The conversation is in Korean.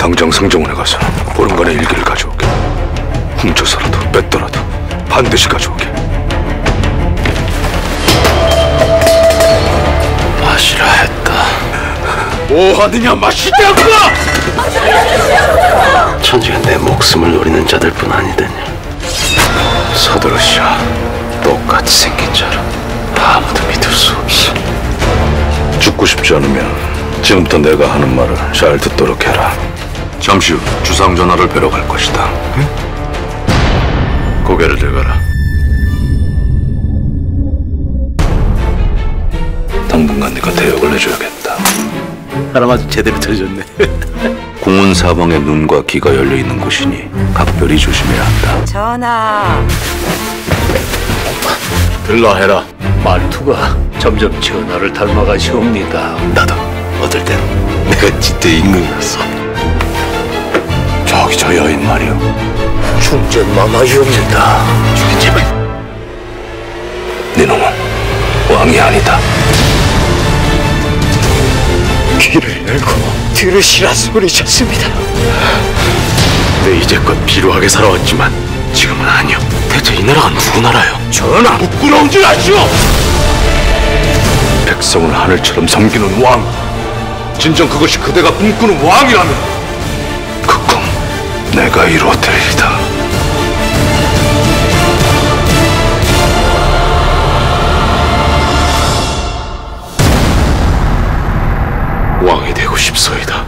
당장 성정원에 가서 보름간의 일기를 가져오게. 훔쳐서라도 뺐더라도 반드시 가져오게. 마시라 했다. 뭐 하느냐 마시냐고! 천지가 내 목숨을 노리는 자들뿐 아니더냐. 서두르시오. 똑같이 생긴 자라 아무도 믿을 수 없어. 죽고 싶지 않으면 지금부터 내가 하는 말을 잘 듣도록 해라. 잠시 후 주상 전하를 뵈러 갈 것이다. 고개를 들거라. 당분간 네가 대역을 해줘야겠다. 사람 아주 제대로 터졌네. 공원 사방에 눈과 귀가 열려 있는 곳이니 각별히 조심해야 한다. 전하, 들라 해라. 말투가 점점 전하를 닮아가시옵니다. 나도 어떨 땐 내가 짙게 임금이었어. 저기 저 여인 말이오. 충전 마마이옵니다. 제발. 네 놈은 왕이 아니다. 귀를 열고 들으시라 소리쳤습니다. 내 이제껏 비루하게 살아왔지만 지금은 아니오. 대체 이 나라가 누구 나라요? 전하! 부끄러운 줄 아시오! 백성을 하늘처럼 섬기는 왕. 진정 그것이 그대가 꿈꾸는 왕이라면 내가 이루어드리다. 왕이 되고 싶소이다.